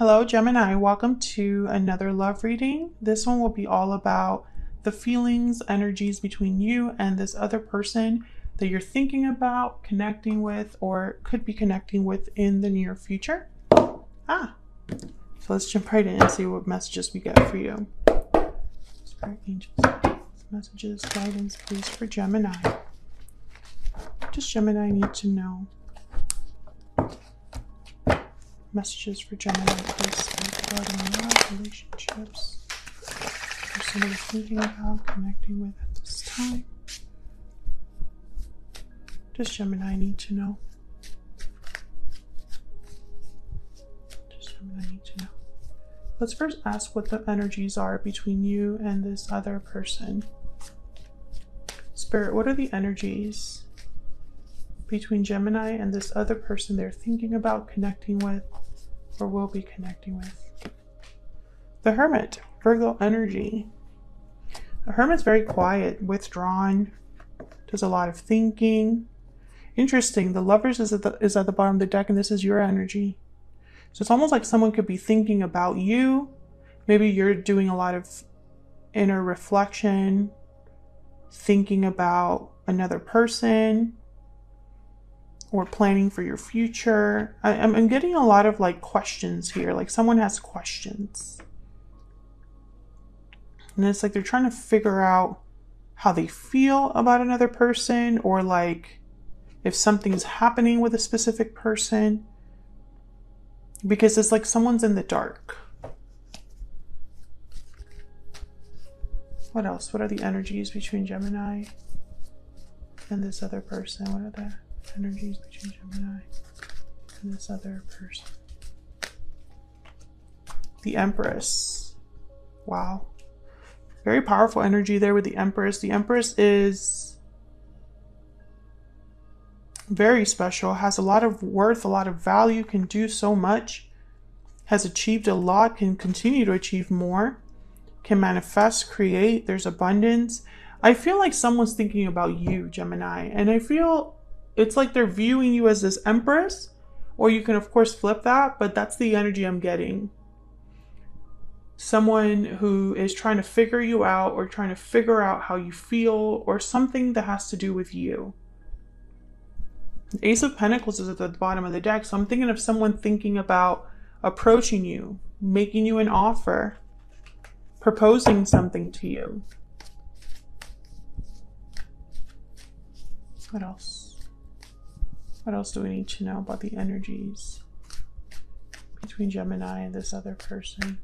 Hello, Gemini. Welcome to another love reading. This one will be all about the feelings, energies between you and this other person that you're thinking about connecting with or could be connecting with in the near future. Ah, so let's jump right in and see what messages we get for you. Spirit angels, messages, guidance, please, for Gemini. Does Gemini need to know? Messages for Gemini, please, regarding relationships, person you're thinking about connecting with at this time. Does Gemini need to know? Does Gemini need to know? Let's first ask what the energies are between you and this other person. Spirit, what are the energies between Gemini and this other person they're thinking about connecting with or will be connecting with? The Hermit, Virgo energy. The Hermit's very quiet, withdrawn, does a lot of thinking. Interesting, the Lovers is at the, is at the bottom of the deck, and this is your energy. So it's almost like someone could be thinking about you. Maybe you're doing a lot of inner reflection, thinking about another person, or planning for your future. I, am getting a lot of like questions here. Like someone has questions. And it's like they're trying to figure out how they feel about another person or like if something's happening with a specific person. Because it's like someone's in the dark. What else? What are the energies between Gemini and this other person? What are the energies between Gemini and this other person? The Empress. Wow. Very powerful energy there with the Empress. The Empress is very special, has a lot of worth, a lot of value, can do so much, has achieved a lot, can continue to achieve more, can manifest, create. There's abundance. I feel like someone's thinking about you, Gemini, and I feel it's like they're viewing you as this Empress, or you can, of course, flip that, but that's the energy I'm getting someone who is trying to figure you out or trying to figure out how you feel or something that has to do with you. Ace of Pentacles is at the bottom of the deck, so I'm thinking of someone thinking about approaching you, making you an offer, proposing something to you. What else? What else do we need to know about the energies between Gemini and this other person?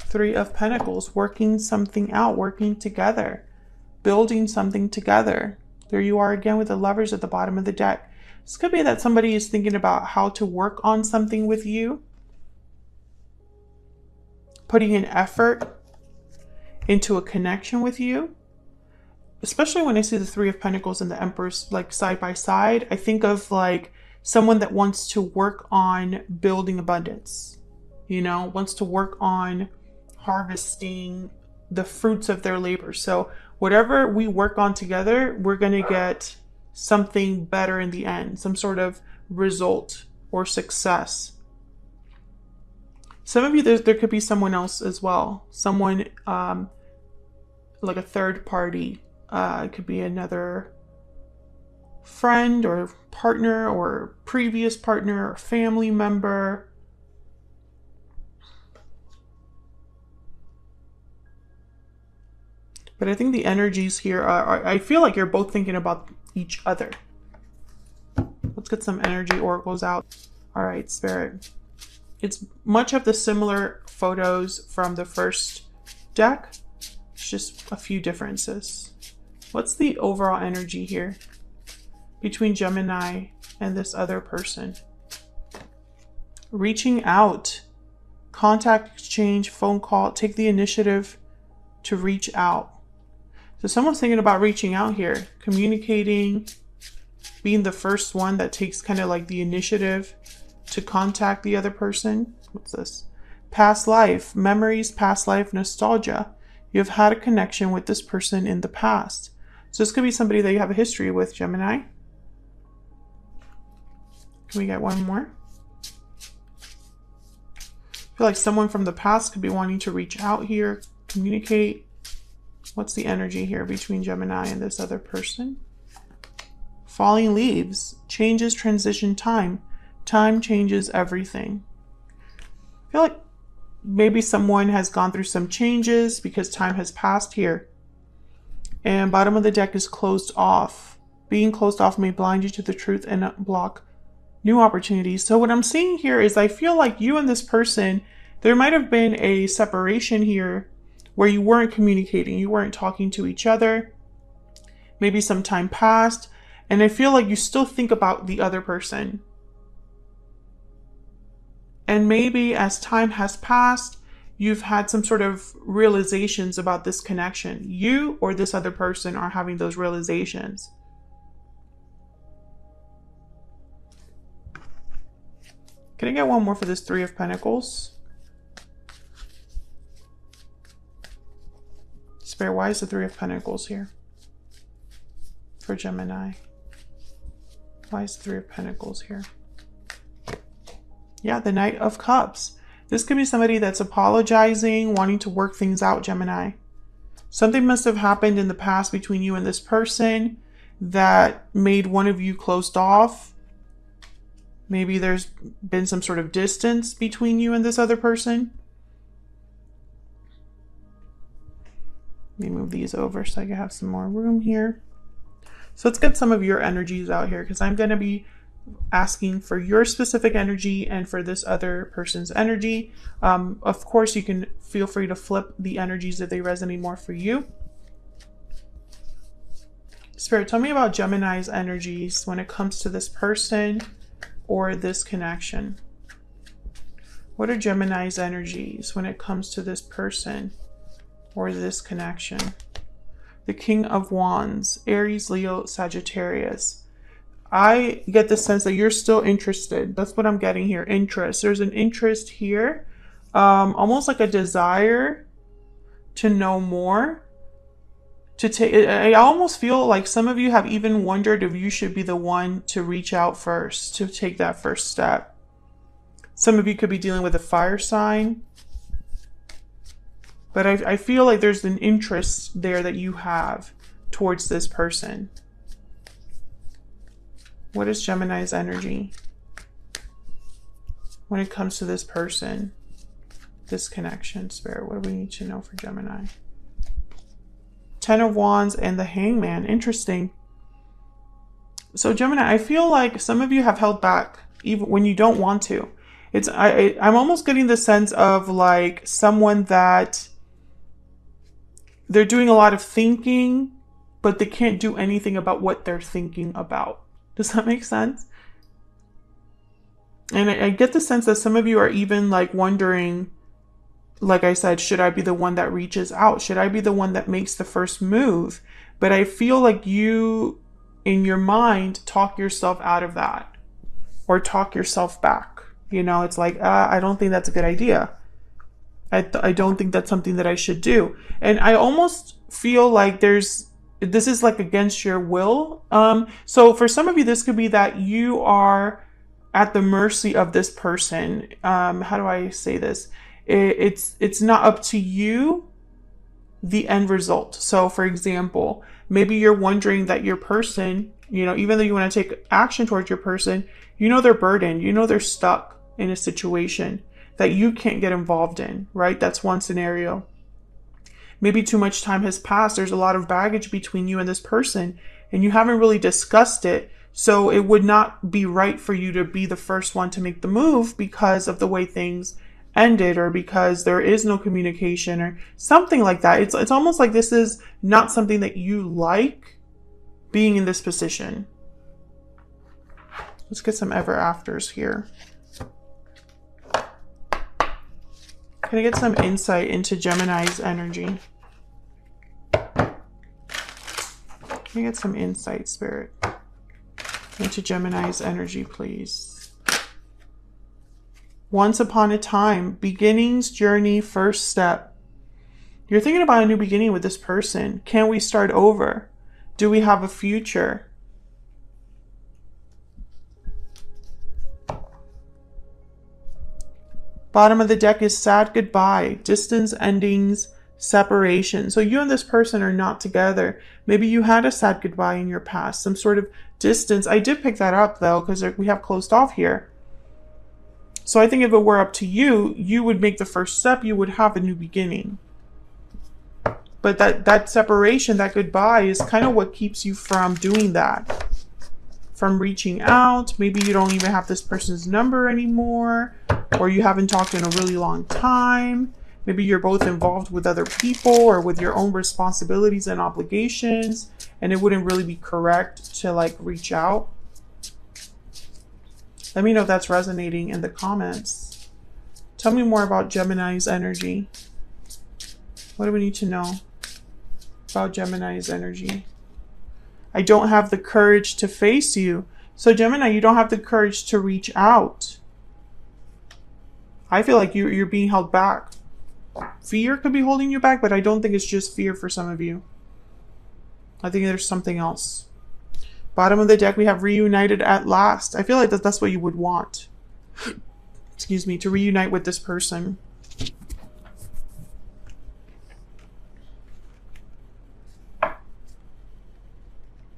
Three of Pentacles, working something out, working together, building something together. There you are again with the lovers at the bottom of the deck. This could be that somebody is thinking about how to work on something with you, putting an effort into a connection with you. Especially when I see the Three of Pentacles and the Empress like side by side, I think of like someone that wants to work on building abundance, you know, wants to work on harvesting the fruits of their labor. So, whatever we work on together, we're going to get something better in the end, some sort of result or success. Some of you, there, there could be someone else as well, someone um, like a third party. Uh, it could be another friend or partner or previous partner or family member But I think the energies here are, are, I feel like you're both thinking about each other. Let's get some energy oracles out. All right, Spirit. It's much of the similar photos from the first deck. It's just a few differences. What's the overall energy here between Gemini and this other person? Reaching out, contact exchange, phone call, take the initiative to reach out. So someone's thinking about reaching out here, communicating, being the first one that takes kind of like the initiative to contact the other person. What's this? Past life, memories, past life, nostalgia. You have had a connection with this person in the past. So this could be somebody that you have a history with, Gemini. Can we get one more? I feel like someone from the past could be wanting to reach out here, communicate. What's the energy here between Gemini and this other person? Falling leaves, changes, transition, time. Time changes everything. I feel like maybe someone has gone through some changes because time has passed here. And bottom of the deck is closed off. Being closed off may blind you to the truth and block new opportunities. So what I'm seeing here is I feel like you and this person, there might have been a separation here where you weren't communicating, you weren't talking to each other. Maybe some time passed, and I feel like you still think about the other person. And maybe as time has passed, you've had some sort of realizations about this connection. You or this other person are having those realizations. Can I get one more for this Three of Pentacles? Spare, why is the Three of Pentacles here? For Gemini. Why is the Three of Pentacles here? Yeah, the Knight of Cups. This could be somebody that's apologizing, wanting to work things out, Gemini. Something must have happened in the past between you and this person that made one of you closed off Maybe there's been some sort of distance between you and this other person. Let me move these over so I can have some more room here. So let's get some of your energies out here because I'm going to be asking for your specific energy and for this other person's energy. Um, of course, you can feel free to flip the energies if they resonate more for you. Spirit, tell me about Gemini's energies when it comes to this person or this connection? What are Gemini's energies when it comes to this person or this connection? The King of Wands, Aries, Leo, Sagittarius. I get the sense that you're still interested. That's what I'm getting here. Interest. There's an interest here, um, almost like a desire to know more to take I almost feel like some of you have even wondered if you should be the one to reach out first, to take that first step. Some of you could be dealing with a fire sign. But I, I feel like there's an interest there that you have towards this person. What is Gemini's energy when it comes to this person, this connection, spirit? What do we need to know for Gemini? Ten of Wands, and the Hangman. Interesting. So Gemini, I feel like some of you have held back even when you don't want to. It's I I'm almost getting the sense of like someone that they're doing a lot of thinking, but they can't do anything about what they're thinking about. Does that make sense? And I, I get the sense that some of you are even like wondering like I said, should I be the one that reaches out? Should I be the one that makes the first move? But I feel like you, in your mind, talk yourself out of that or talk yourself back. You know, it's like, uh, I don't think that's a good idea. I, th- I don't think that's something that I should do. And I almost feel like there's, this is like against your will. Um, so for some of you, this could be that you are at the mercy of this person. Um, how do I say this? it's it's not up to you the end result. So for example, maybe you're wondering that your person, you know, even though you want to take action towards your person, you know they're burdened, you know they're stuck in a situation that you can't get involved in, right? That's one scenario. Maybe too much time has passed. There's a lot of baggage between you and this person, and you haven't really discussed it. So it would not be right for you to be the first one to make the move because of the way things ended or because there is no communication or something like that. It's it's almost like this is not something that you like being in this position. Let's get some ever afters here. Can I get some insight into Gemini's energy? Can I get some insight, Spirit, into Gemini's energy, please? Once upon a time, beginnings, journey, first step. You're thinking about a new beginning with this person. Can we start over? Do we have a future? Bottom of the deck is sad goodbye, distance endings, separation. So you and this person are not together. Maybe you had a sad goodbye in your past, some sort of distance. I did pick that up though, because we have closed off here. So I think if it were up to you, you would make the first step, you would have a new beginning. But that, that separation, that goodbye is kind of what keeps you from doing that. From reaching out. Maybe you don't even have this person's number anymore, or you haven't talked in a really long time Maybe you're both involved with other people or with your own responsibilities and obligations, and it wouldn't really be correct to like reach out. Let me know if that's resonating in the comments. Tell me more about Gemini's energy. What do we need to know about Gemini's energy? I don't have the courage to face you. So, Gemini, you don't have the courage to reach out. I feel like you're, you're being held back fear could be holding you back, but I don't think it's just fear for some of you. I think there's something else. Bottom of the deck, we have reunited at last. I feel like that that's what you would want. Excuse me, to reunite with this person.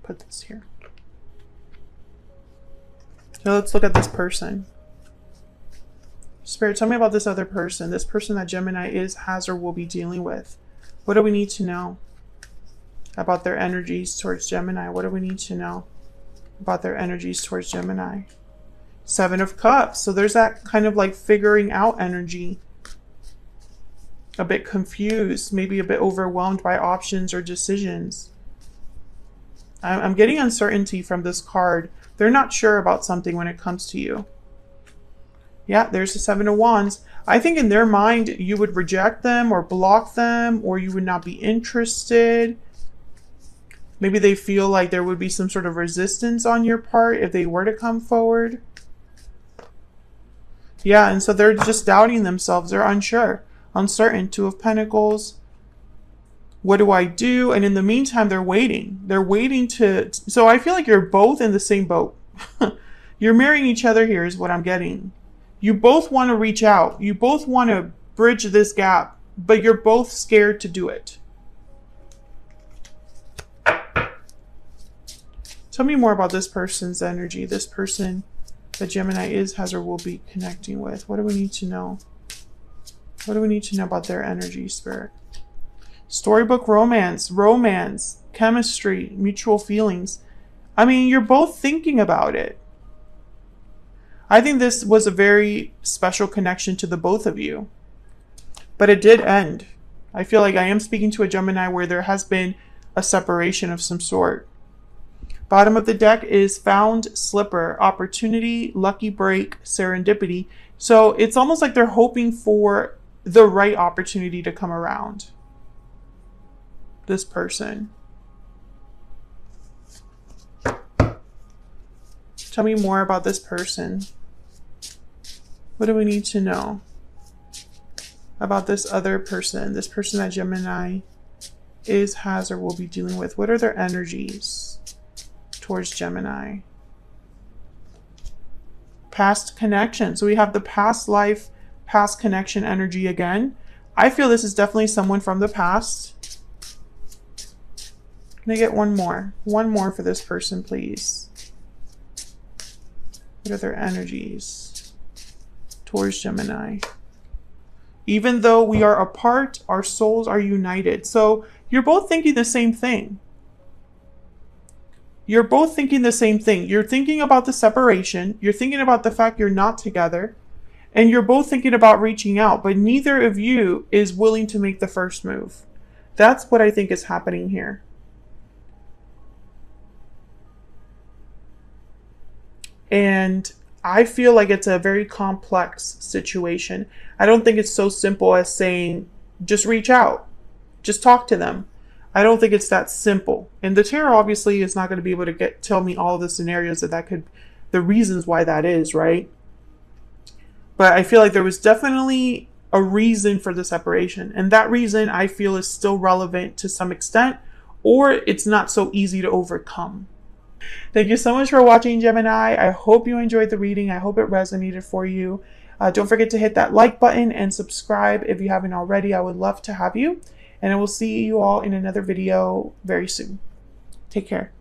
Put this here. So let's look at this person. Spirit, tell me about this other person, this person that Gemini is, has, or will be dealing with. What do we need to know about their energies towards Gemini? What do we need to know about their energies towards Gemini? Seven of Cups. So there's that kind of like figuring out energy. A bit confused, maybe a bit overwhelmed by options or decisions. I'm getting uncertainty from this card. They're not sure about something when it comes to you. Yeah, there's the Seven of Wands. I think in their mind, you would reject them or block them or you would not be interested. Maybe they feel like there would be some sort of resistance on your part if they were to come forward. Yeah, and so they're just doubting themselves. They're unsure, uncertain. Two of Pentacles. What do I do? And in the meantime, they're waiting. They're waiting to. So I feel like you're both in the same boat. you're marrying each other here, is what I'm getting. You both want to reach out. You both want to bridge this gap, but you're both scared to do it. Tell me more about this person's energy, this person that Gemini is, has, or will be connecting with. What do we need to know? What do we need to know about their energy, spirit? Storybook romance, romance, chemistry, mutual feelings. I mean, you're both thinking about it. I think this was a very special connection to the both of you. But it did end. I feel like I am speaking to a Gemini where there has been a separation of some sort. Bottom of the deck is found slipper, opportunity, lucky break, serendipity. So it's almost like they're hoping for the right opportunity to come around. This person. Tell me more about this person. What do we need to know about this other person, this person that Gemini is, has, or will be dealing with? What are their energies towards Gemini? Past connection. So we have the past life, past connection energy again. I feel this is definitely someone from the past. Can I get one more? One more for this person, please. What are their energies? Towards Gemini. Even though we are apart, our souls are united. So you're both thinking the same thing. You're both thinking the same thing. You're thinking about the separation. You're thinking about the fact you're not together. And you're both thinking about reaching out, but neither of you is willing to make the first move. That's what I think is happening here. And I feel like it's a very complex situation. I don't think it's so simple as saying, just reach out, just talk to them. I don't think it's that simple. And the tarot obviously is not going to be able to get tell me all the scenarios that that could, the reasons why that is, right? But I feel like there was definitely a reason for the separation. And that reason I feel is still relevant to some extent, or it's not so easy to overcome. Thank you so much for watching, Gemini. I hope you enjoyed the reading. I hope it resonated for you. Uh, don't forget to hit that like button and subscribe if you haven't already. I would love to have you. And I will see you all in another video very soon. Take care.